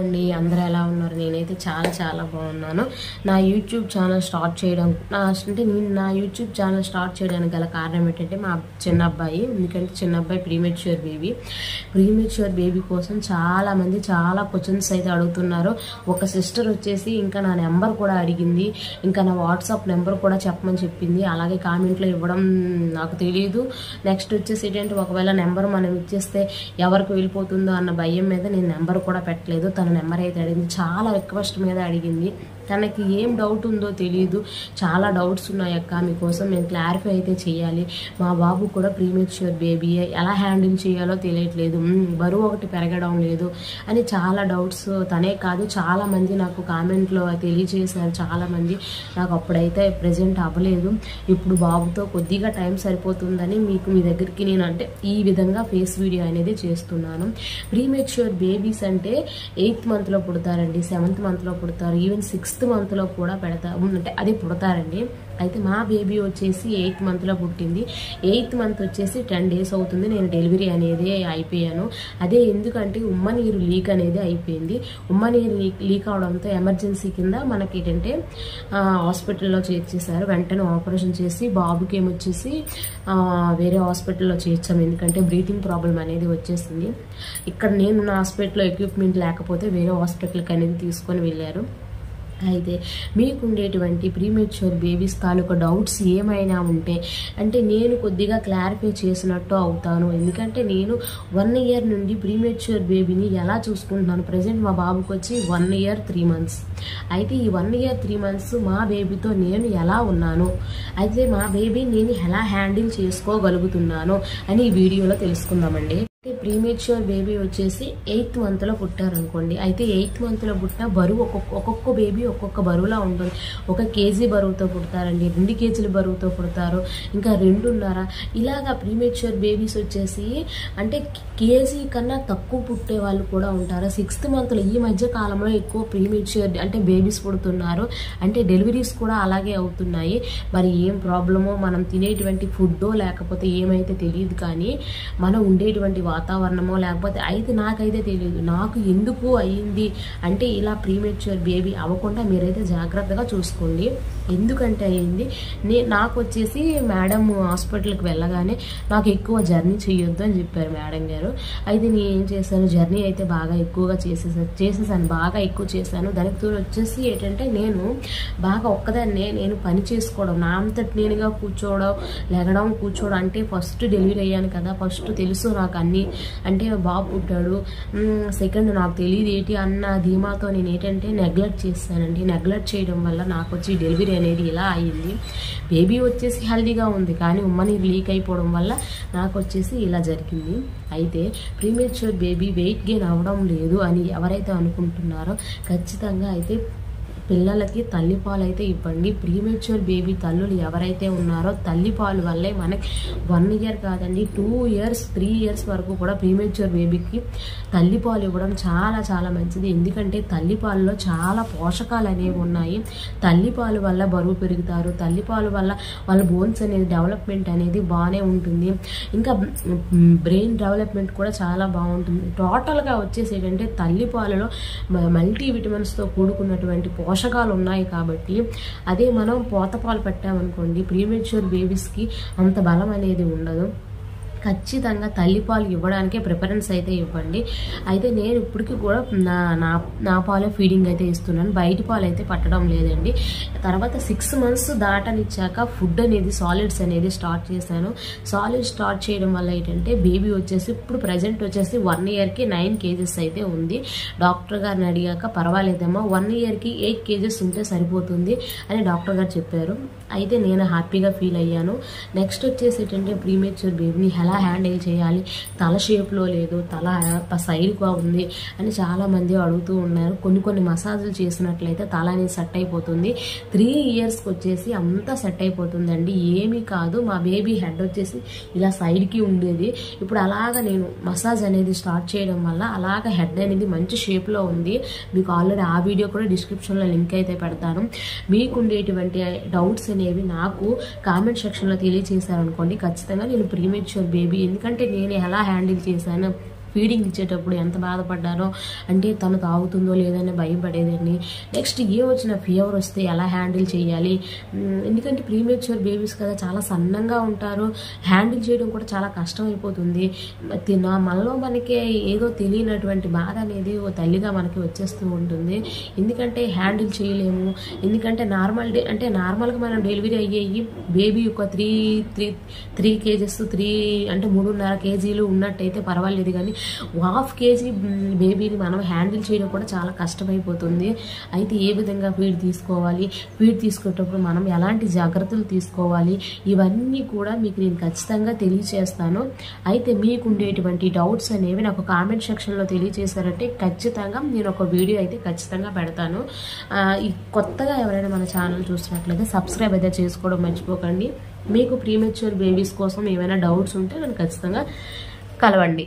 అండి అందరూ ఎలా ఉన్నారు? నేనైతే చాలా చాలా బాగున్నాను. నా యూట్యూబ్ ఛానల్ స్టార్ట్ చేయడం నా అంటే నేను నా యూట్యూబ్ ఛానల్ స్టార్ట్ చేయడానికి గల కారణం ఏంటంటే మా చిన్న అబ్బాయి ఎందుకంటే చిన్న అబ్బాయి ప్రీమెచ్యూర్ బేబీ ప్రీమెచ్యూర్ బేబీ కోసం చాలామంది చాలా క్వశ్చన్స్ అయితే అడుగుతున్నారు. ఒక సిస్టర్ వచ్చేసి ఇంకా నా నెంబర్ కూడా అడిగింది. ఇంకా నా వాట్సాప్ నెంబర్ కూడా చెప్పమని చెప్పింది. అలాగే కామెంట్లో ఇవ్వడం నాకు తెలియదు నెక్స్ట్ వచ్చేసి ఏంటంటే ఒకవేళ నెంబర్ మనం ఇచ్చేస్తే ఎవరికి వెళ్ళిపోతుందో అన్న భయం మీద నేను నెంబర్ కూడా పెట్టలేదు. తన నెంబర్ అయితే అడిగింది. చాలా రిక్వెస్ట్ మీద అడిగింది. తనకి ఏం డౌట్ ఉందో తెలియదు చాలా డౌట్స్ ఉన్నాయి అక్క మీకోసం మేము క్లారిఫై అయితే చేయాలి మా బాబు కూడా ప్రీమెచ్యూర్ బేబీ ఎలా హ్యాండిల్ చేయాలో తెలియట్లేదు. బరువు ఒకటి పెరగడం లేదు అని చాలా డౌట్స్ తనే కాదు చాలా మంది నాకు కామెంట్లో తెలియజేశారు. చాలా మంది నాకు అప్పుడైతే ప్రజెంట్ అవ్వలేదు. ఇప్పుడు బాబుతో కొద్దిగా టైం సరిపోతుందని మీకు మీ దగ్గరికి నేను అంటే ఈ విధంగా ఫేస్ వీడియో అనేది చేస్తున్నాను. ప్రీమెచ్యూర్ బేబీస్ అంటే ఎయిత్ మంత్లో పుడతారండి సెవెంత్ మంత్లో పుడతారు ఈవెన్ సిక్స్త్ మంత్లో కూడా పెడతా ఉంటే అది పుడతారండి. అయితే మా బేబీ వచ్చేసి ఎయిత్ మంత్లో పుట్టింది. ఎయిత్ మంత్ వచ్చేసి టెన్ డేస్ అవుతుంది. నేను డెలివరీ అనేది అయిపోయాను. అదే ఎందుకంటే ఉమ్మ నీరు లీక్ అనేది అయిపోయింది. ఉమ్మ నీరు లీక్ లీక్ అవడంతో ఎమర్జెన్సీ కింద మనకి ఏంటంటే హాస్పిటల్లో చేర్చేశారు. వెంటనే ఆపరేషన్ చేసి బాబుకి ఏమొచ్చేసి వేరే హాస్పిటల్లో చేర్చాము ఎందుకంటే బ్రీతింగ్ ప్రాబ్లం అనేది వచ్చేసింది. ఇక్కడ నేను నా హాస్పిటల్లో ఎక్విప్మెంట్ లేకపోతే వేరే హాస్పిటల్కి అనేది తీసుకొని వెళ్ళారు. అయితే మీకుండేటువంటి ప్రీమెచ్యూర్ బేబీస్ తాలూకా డౌట్స్ ఏమైనా ఉంటే అంటే నేను కొద్దిగా క్లారిఫై చేసినట్టు అవుతాను. ఎందుకంటే నేను వన్ ఇయర్ నుండి ప్రీమెచ్యూర్ బేబీని ఎలా చూసుకుంటున్నాను? ప్రజెంట్ మా బాబుకి వచ్చి వన్ ఇయర్ త్రీ మంత్స్ అయితే ఈ వన్ ఇయర్ త్రీ మంత్స్ మా బేబీతో నేను ఎలా ఉన్నాను? అయితే మా బేబీ నేను ఎలా హ్యాండిల్ చేసుకోగలుగుతున్నాను? అని ఈ వీడియోలో తెలుసుకుందామండి. ప్రీమేచ్యూర్ బేబీ వచ్చేసి ఎయిత్ మంత్లో పుట్టారనుకోండి. అయితే ఎయిత్ మంత్లో పుట్టిన బరువు ఒక్కొక్క ఒక్కొక్క బేబీ ఒక్కొక్క బరువులా ఉంటుంది. ఒక కేజీ బరువుతో పుడతారండి రెండు కేజీల బరువుతో పుడతారు ఇంకా రెండున్నర. ఇలాగా ప్రీమేచ్యూర్ బేబీస్ వచ్చేసి అంటే కేజీ కన్నా తక్కువ పుట్టే వాళ్ళు కూడా ఉంటారు. సిక్స్త్ మంత్లో ఈ మధ్య కాలంలో ఎక్కువ ప్రీమేచ్యూర్ అంటే బేబీస్ పుడుతున్నారు. అంటే డెలివరీస్ కూడా అలాగే అవుతున్నాయి. మరి ఏం ప్రాబ్లమో మనం తినేటువంటి ఫుడ్డో లేకపోతే ఏమైతే తెలియదు కానీ మనం ఉండేటువంటి వాతావరణమో లేకపోతే అయితే నాకైతే తెలియదు నాకు ఎందుకు అయ్యింది అంటే ఇలా ప్రీమెచ్యూర్ బేబీ అవ్వకుండా మీరైతే జాగ్రత్తగా చూసుకోండి. ఎందుకంటే అయ్యింది? నే నాకు వచ్చేసి మేడం హాస్పిటల్కి వెళ్ళగానే నాకు ఎక్కువ జర్నీ చేయొద్దు అని చెప్పారు మేడం గారు. అయితే నేను ఏం చేశాను? జర్నీ అయితే బాగా ఎక్కువగా చేసేసాను చేసేసాను. బాగా ఎక్కువ చేశాను. దానికి తోడు వచ్చేసి ఏంటంటే నేను బాగా ఒక్కదాన్నే నేను పని చేసుకోవడం నా అంతటి నేనుగా కూర్చోవడం లెగడం కూర్చోవడం అంటే ఫస్ట్ డెలివరీ అయ్యాను కదా. ఫస్ట్ తెలుసు నాకు అన్ని అంటే బాబు పుట్టాడు. సెకండ్ నాకు తెలియదు ఏంటి అన్న ధీమాతో నేను ఏంటంటే నెగ్లెక్ట్ చేస్తానండి. నెగ్లెక్ట్ చేయడం వల్ల నాకు వచ్చి డెలివరీ అనేది ఇలా అయ్యింది బేబీ వచ్చేసి హెల్దీగా ఉంది కానీ ఉమ్మని లీక్ అయిపోవడం వల్ల నాకు వచ్చేసి ఇలా జరిగింది. అయితే ప్రీమేచ్యూర్ బేబీ వెయిట్ గెయిన్ అవ్వడం లేదు అని ఎవరైతే అనుకుంటున్నారో ఖచ్చితంగా అయితే పిల్లలకి తల్లిపాలు అయితే ఇవ్వండి. ప్రీమెచ్యూర్ బేబీ తల్లులు ఎవరైతే ఉన్నారో తల్లిపాలు వల్లే మనకి వన్ ఇయర్ కాదండి టూ ఇయర్స్ త్రీ ఇయర్స్ వరకు కూడా ప్రీమెచ్యూర్ బేబీకి తల్లిపాలు ఇవ్వడం చాలా చాలా మంచిది. ఎందుకంటే తల్లిపాలలో చాలా పోషకాలు అనేవి ఉన్నాయి. తల్లిపాలు వల్ల బరువు పెరుగుతారు. తల్లిపాలు వల్ల వాళ్ళ బోన్స్ అనేది డెవలప్మెంట్ అనేది బాగానే ఉంటుంది. ఇంకా బ్రెయిన్ డెవలప్మెంట్ కూడా చాలా బాగుంటుంది. టోటల్గా వచ్చేసి ఏంటంటే తల్లిపాలలో మల్టీ విటమిన్స్తో కూడుకున్నటువంటి పోషకాలు ఉన్నాయి కాబట్టి అదే మనం పోతపాలు పెట్టామనుకోండి ప్రీమెచ్యూర్ బేబీస్కి అంత బలం అనేది ఉండదు. ఖచ్చితంగా తల్లిపాలు ఇవ్వడానికే ప్రిఫరెన్స్ అయితే ఇవ్వండి. అయితే నేను ఇప్పటికీ కూడా నా నా నా పాలే ఫీడింగ్ అయితే ఇస్తున్నాను. బయట పాలు అయితే పట్టడం లేదండి. తర్వాత సిక్స్ మంత్స్ దాటనిచ్చాక ఫుడ్ అనేది సాలిడ్స్ అనేది స్టార్ట్ చేశాను. సాలిడ్ స్టార్ట్ చేయడం వల్ల ఏంటంటే బేబీ వచ్చేసి ఇప్పుడు ప్రజెంట్ వచ్చేసి వన్ ఇయర్కి నైన్ కేజెస్ అయితే ఉంది. డాక్టర్ గారిని అడిగాక పర్వాలేదమ్మా వన్ ఇయర్కి ఎయిట్ కేజెస్ ఉంటే సరిపోతుంది అని డాక్టర్ గారు చెప్పారు. అయితే నేను హ్యాపీగా ఫీల్ అయ్యాను. నెక్స్ట్ వచ్చేసి ఏంటంటే ప్రీమేచ్యూర్ బేబీని ఎలా హ్యాండిల్ చేయాలి. తల షేప్లో లేదు తల సైడ్గా ఉంది అని చాలామంది అడుగుతూ ఉన్నారు. కొన్ని కొన్ని మసాజులు చేసినట్లయితే తల అనేది సెట్ అయిపోతుంది. త్రీ ఇయర్స్కి వచ్చేసి అంతా సెట్ అయిపోతుందండి. ఏమీ కాదు. మా బేబీ హెడ్ వచ్చేసి ఇలా సైడ్కి ఉండేది. ఇప్పుడు అలాగ నేను మసాజ్ అనేది స్టార్ట్ చేయడం వల్ల అలాగ హెడ్ అనేది మంచి షేప్లో ఉంది. మీకు ఆల్రెడీ ఆ వీడియో కూడా డిస్క్రిప్షన్లో లింక్ అయితే పెడతాను. మీకు ఉండేటువంటి డౌట్స్ అనేవి నాకు కామెంట్ సెక్షన్లో తెలియజేశారనుకోండి ఖచ్చితంగా నేను ప్రీమెచ్యూర్ బేబీ ఎందుకంటే నేను ఎలా హ్యాండిల్ చేశాను? ఫీడింగ్ ఇచ్చేటప్పుడు ఎంత బాధపడ్డానో అంటే తను తాగుతుందో లేదని భయపడేదండి నెక్స్ట్ ఏ వచ్చిన ఫీవర్ వస్తే ఎలా హ్యాండిల్ చేయాలి? ఎందుకంటే ప్రీమేచ్యూర్ బేబీస్ కదా చాలా సన్నంగా ఉంటారు. హ్యాండిల్ చేయడం కూడా చాలా కష్టం అయిపోతుంది నా మనలో మనకి ఏదో తెలియనటువంటి బాధ అనేది ఓ తల్లిగా మనకి వచ్చేస్తూ ఉంటుంది. ఎందుకంటే హ్యాండిల్ చేయలేము. ఎందుకంటే నార్మల్ డే అంటే నార్మల్గా మనం డెలివరీ అయ్యేవి బేబీ ఒక three three three kgs three అంటే మూడున్నర కేజీలు ఉన్నట్టయితే పర్వాలేదు. కానీ హాఫ్ కేజీ బేబీని మనం హ్యాండిల్ చేయడం కూడా చాలా కష్టమైపోతుంది. అయితే ఏ విధంగా ఫీడ్ తీసుకోవాలి? ఫీడ్ తీసుకునేటప్పుడు మనం ఎలాంటి జాగ్రత్తలు తీసుకోవాలి? ఇవన్నీ కూడా మీకు నేను ఖచ్చితంగా తెలియచేస్తాను. అయితే మీకు ఉండేటువంటి డౌట్స్ అనేవి నాకు కామెంట్ సెక్షన్లో తెలియచేశారంటే ఖచ్చితంగా నేను ఒక వీడియో అయితే ఖచ్చితంగా పెడతాను. ఈ కొత్తగా ఎవరైనా మన ఛానల్ చూసినట్లయితే సబ్స్క్రైబ్ అయితే చేసుకోవడం మర్చిపోకండి. మీకు ప్రీమెచ్యూర్ బేబీస్ కోసం ఏమైనా డౌట్స్ ఉంటే నన్ను ఖచ్చితంగా కలవండి.